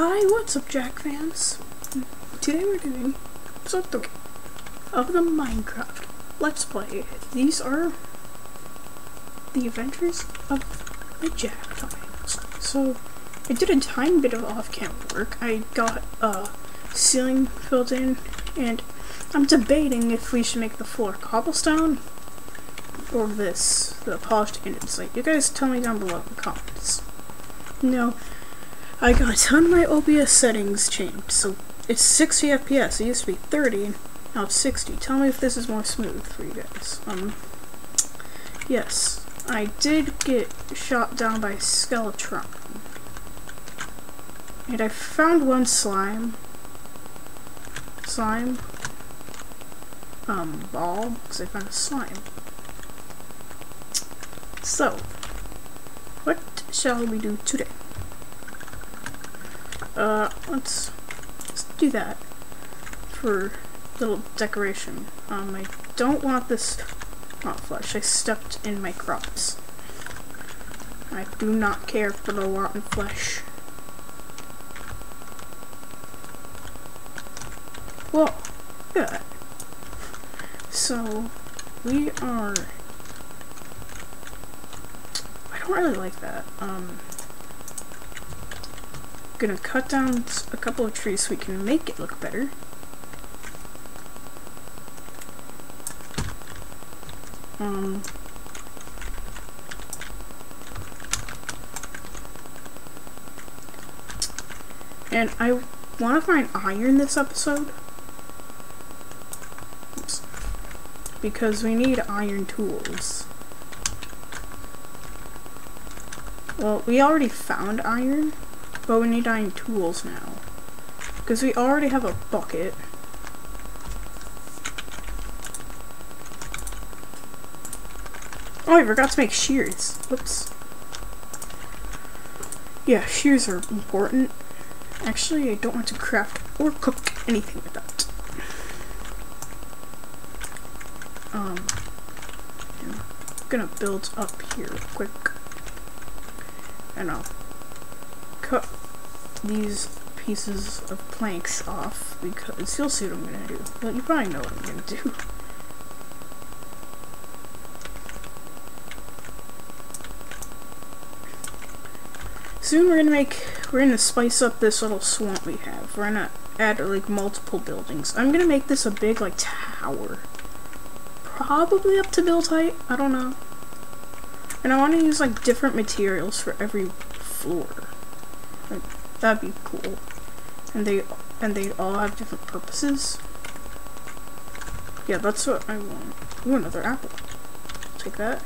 Hi, what's up, Jack fans? Today we're doing episode 3 of the Minecraft Let's Play. These are the adventures of the Jack times. So, I did a tiny bit of off-camera work. I got a uh, ceiling filled in, and I'm debating if we should make the floor cobblestone or this, the polished andesite. You guys tell me down below in the comments. No. I got of my OBS settings changed, so it's 60 FPS. It used to be 30, now it's 60. Tell me if this is more smooth for you guys. Um, yes, I did get shot down by Skeleton. And I found one slime. Slime. Um, ball, because I found a slime. So, what shall we do today? Uh, let's, let's do that for little decoration. Um, I don't want this not flesh. I stepped in my crops. I do not care for the rotten flesh. Whoa, that. So, we are... I don't really like that. Um, gonna cut down a couple of trees so we can make it look better. Um, and I want to find iron this episode. Oops. Because we need iron tools. Well, we already found iron. But we need iron tools now. Because we already have a bucket. Oh, I forgot to make shears. Whoops. Yeah, shears are important. Actually, I don't want to craft or cook anything with that. Um, I'm gonna build up here quick. And I'll cut these pieces of planks off because you'll see what I'm gonna do. Well, you probably know what I'm gonna do. Soon we're gonna make, we're gonna spice up this little swamp we have. We're gonna add like multiple buildings. I'm gonna make this a big like tower. Probably up to build height, I don't know. And I want to use like different materials for every floor. That'd be cool. And they and they all have different purposes. Yeah, that's what I want. Ooh, another apple. Take that.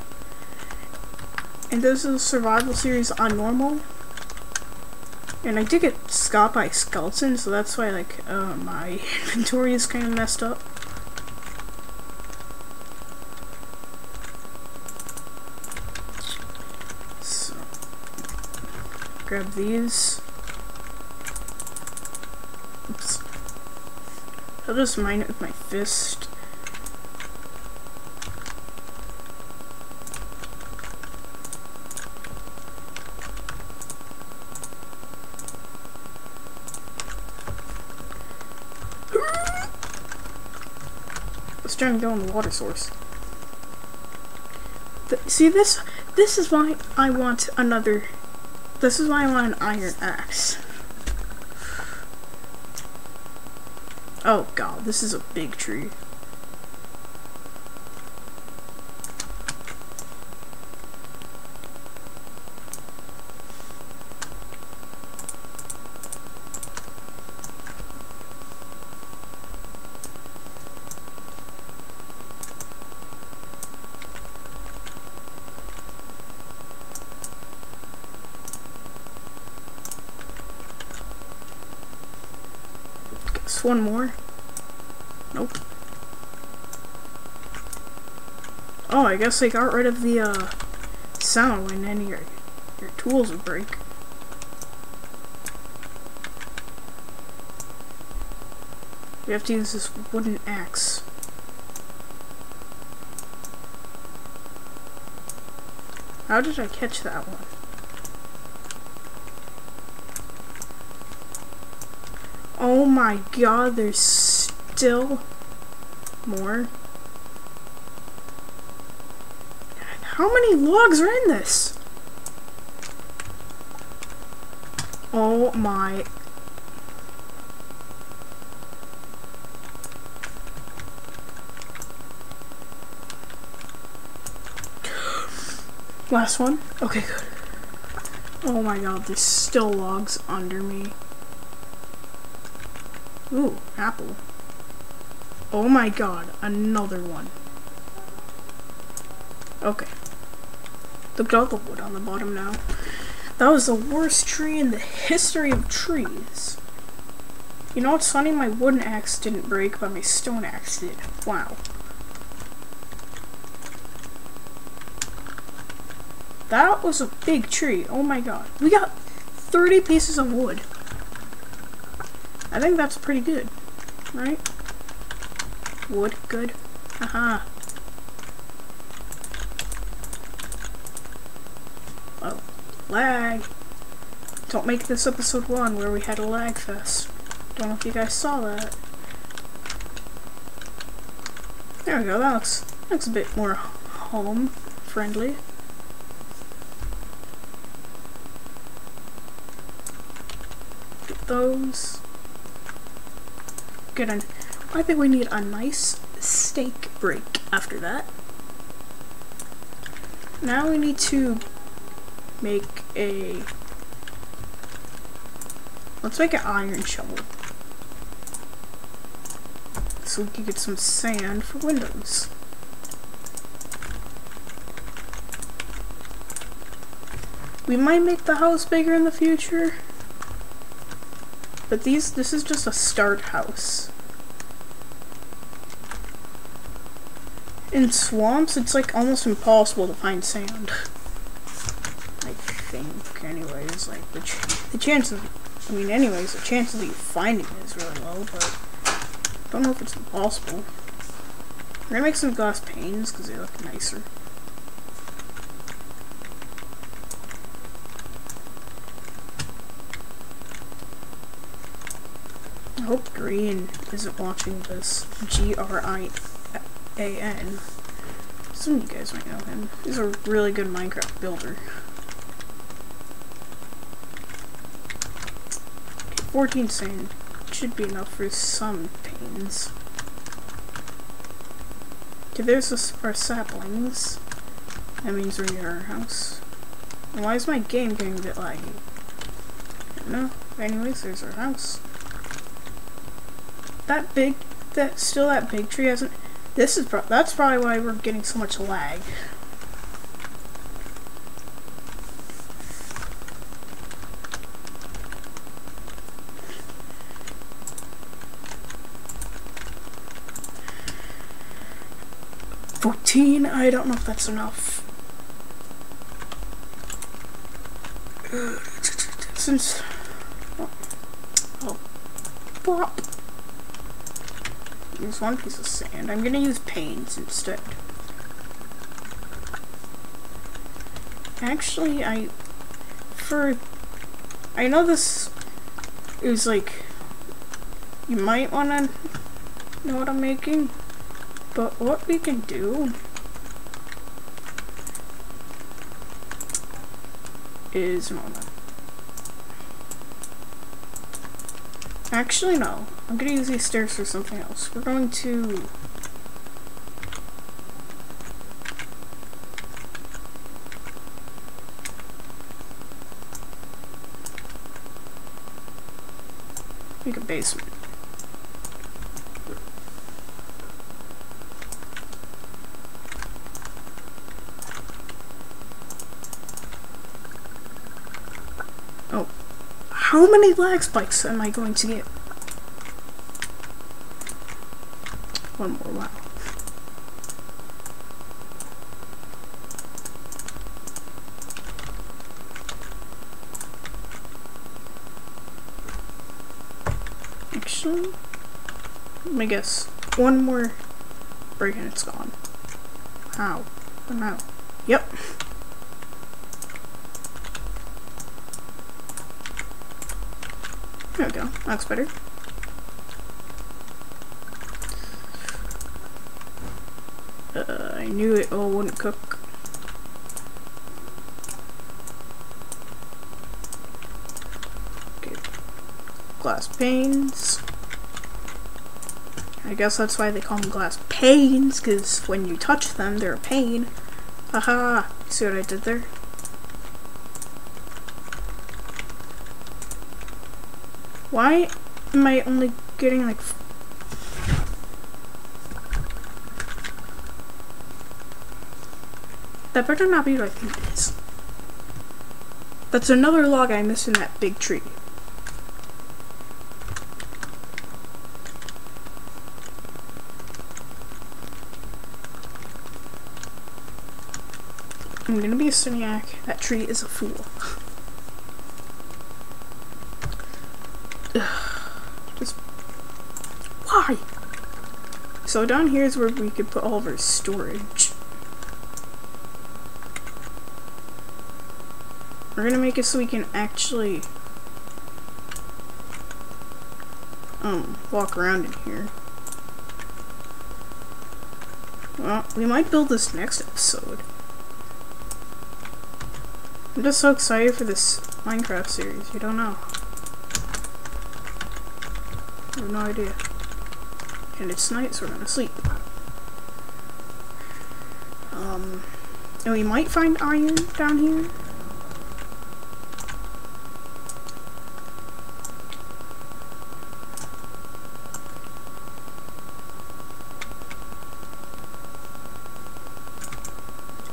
And this is a survival series on normal. And I did get Scott by Skeleton, so that's why like uh, my inventory is kind of messed up. So, grab these. Oops. I'll just mine it with my fist. Let's try and go on the water source. See this? This is why I want another. This is why I want an iron axe. Oh god, this is a big tree. Guess one more. Nope. Oh, I guess they got rid of the uh, sound when any of your, your tools would break. We have to use this wooden axe. How did I catch that one? Oh my god, there's still more. How many logs are in this? Oh my. Last one? Okay, good. Oh my god, there's still logs under me. Ooh, apple. Oh my god, another one. Okay. Look at all the wood on the bottom now. That was the worst tree in the history of trees. You know what's funny? My wooden axe didn't break, but my stone axe did. Wow. That was a big tree. Oh my god. We got 30 pieces of wood. I think that's pretty good, right? Wood, good. Haha. Oh, lag. Don't make this episode one where we had a lag fest. Don't know if you guys saw that. There we go, that looks, looks a bit more home friendly. Get those. Get an I think we need a nice steak break after that. Now we need to make a let's make an iron shovel so we can get some sand for windows. We might make the house bigger in the future, but these this is just a start house. In swamps, it's like almost impossible to find sand. I think, anyways, like the ch the chances. I mean, anyways, the chances of you finding it is really low, but I don't know if it's impossible. We're gonna make some glass panes because they look nicer. I hope Grian isn't watching this. G R I a-N. Some of you guys might know him. He's a really good Minecraft builder. 14 sand should be enough for some panes. Okay, there's our saplings. That means we're near our house. why is my game getting a bit laggy? No. Anyways, there's our house. That big, that still that big tree hasn't this is pro that's probably why we're getting so much lag. Fourteen. I don't know if that's enough. Uh, since oh, oh, plop. Use one piece of sand. I'm gonna use panes instead. Actually, I, for, I know this is like, you might wanna know what I'm making, but what we can do is, no. Actually, no. I'm gonna use these stairs for something else. We're going to... Make a basement. Oh. How many lag spikes am I going to get? One more, wow. Actually, let me guess. One more break and it's gone. How? How? Yep. Looks better. Uh, I knew it all wouldn't cook. Okay. Glass panes. I guess that's why they call them glass panes, because when you touch them, they're a pain. Haha, see what I did there? Why am I only getting like That better not be what I think it is. That's another log I missed in that big tree. I'm gonna be a Siniac. That tree is a fool. Just why? So down here is where we could put all of our storage. We're gonna make it so we can actually um walk around in here. Well, we might build this next episode. I'm just so excited for this Minecraft series, you don't know. I have no idea. And it's night, so we're gonna sleep. Um, and we might find iron down here.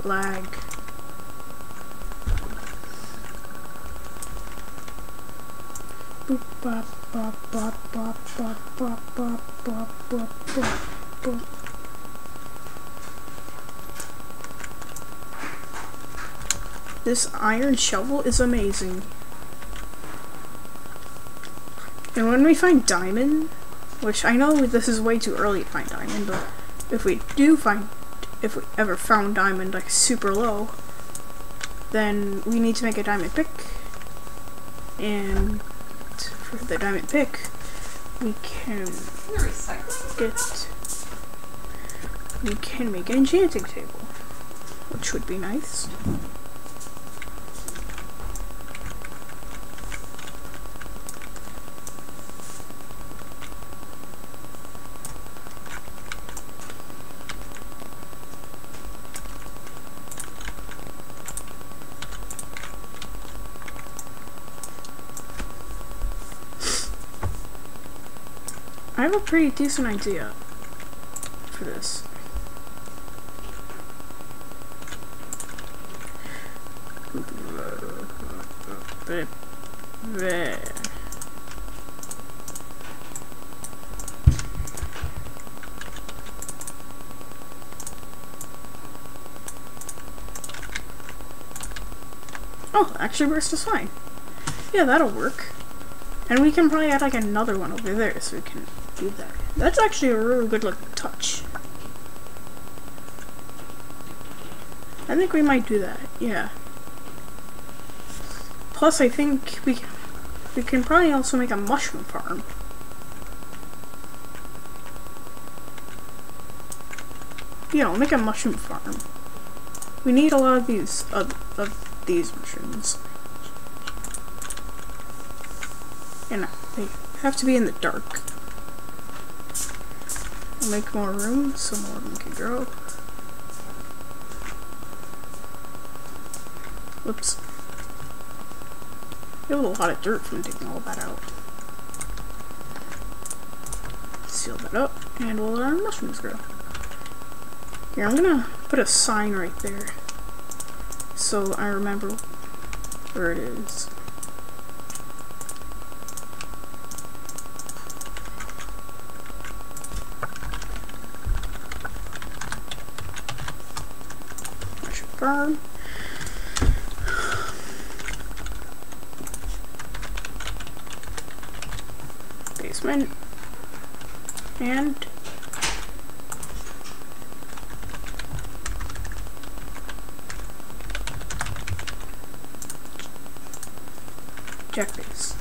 Lag. Boop, bop, bop, bop, bop, bop, bop, bop, This iron shovel is amazing. And when we find diamond, which I know this is way too early to find diamond, but if we do find, if we ever found diamond like super low, then we need to make a diamond pick. And for the diamond pick, we can get, we can make an enchanting table, which would be nice. I have a pretty decent idea for this. Oh, actually works just fine. Yeah, that'll work. And we can probably add like another one over there so we can do that. That's actually a really good looking touch. I think we might do that, yeah. Plus I think we we can probably also make a mushroom farm. Yeah, we'll make a mushroom farm. We need a lot of these of, of these mushrooms. And they have to be in the dark. We'll make more room so more of them can grow. Whoops. It was a lot of dirt from digging all that out. Seal that up, and we'll let our mushrooms grow. Here, I'm gonna put a sign right there so I remember where it is. Burn. Basement. And base.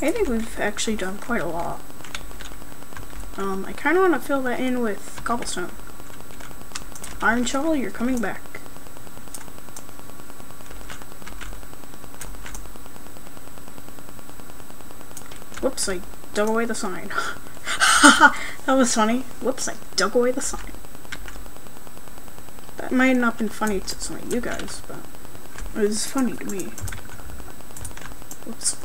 I think we've actually done quite a lot. Um, I kind of want to fill that in with cobblestone. Iron Shovel, you're coming back. Whoops, I dug away the sign. that was funny. Whoops, I dug away the sign. That might not have been funny to some of you guys, but it was funny to me. Whoops.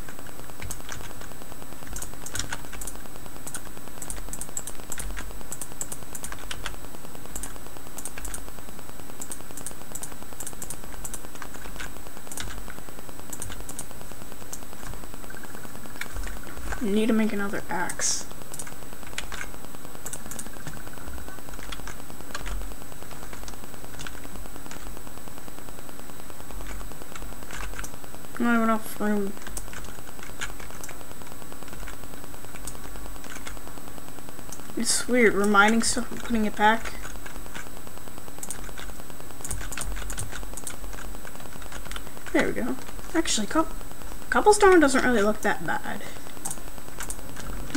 Need to make another axe. I don't have enough room. It's weird, reminding stuff and putting it back. There we go. Actually, cobblestone doesn't really look that bad.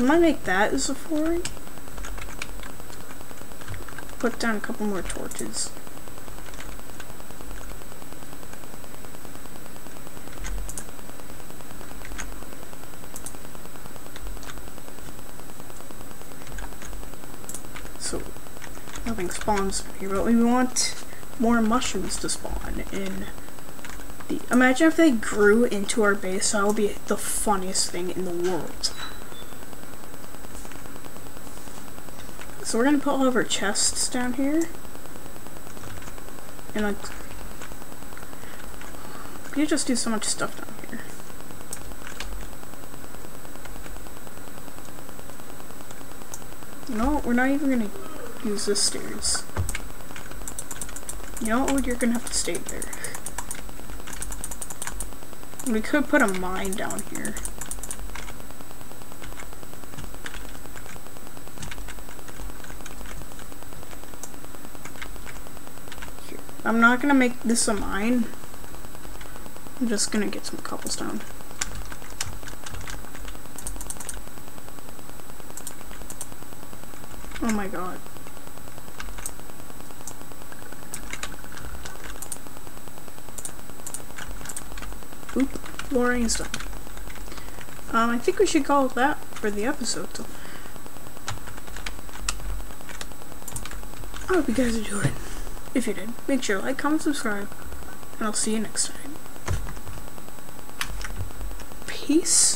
I make that as a flooring. Put down a couple more torches. So, nothing spawns here, but we want more mushrooms to spawn in the... Imagine if they grew into our base, that would be the funniest thing in the world. So we're gonna put all of our chests down here. And like, you just do so much stuff down here. No, we're not even gonna use this stairs. You know what, you're gonna have to stay there. We could put a mine down here. I'm not gonna make this a mine. I'm just gonna get some cobblestone. Oh my god. Oop, flooring is done. Um, I think we should call that for the episode. So. I hope you guys enjoyed. If you did, make sure to like, comment, subscribe, and I'll see you next time. Peace.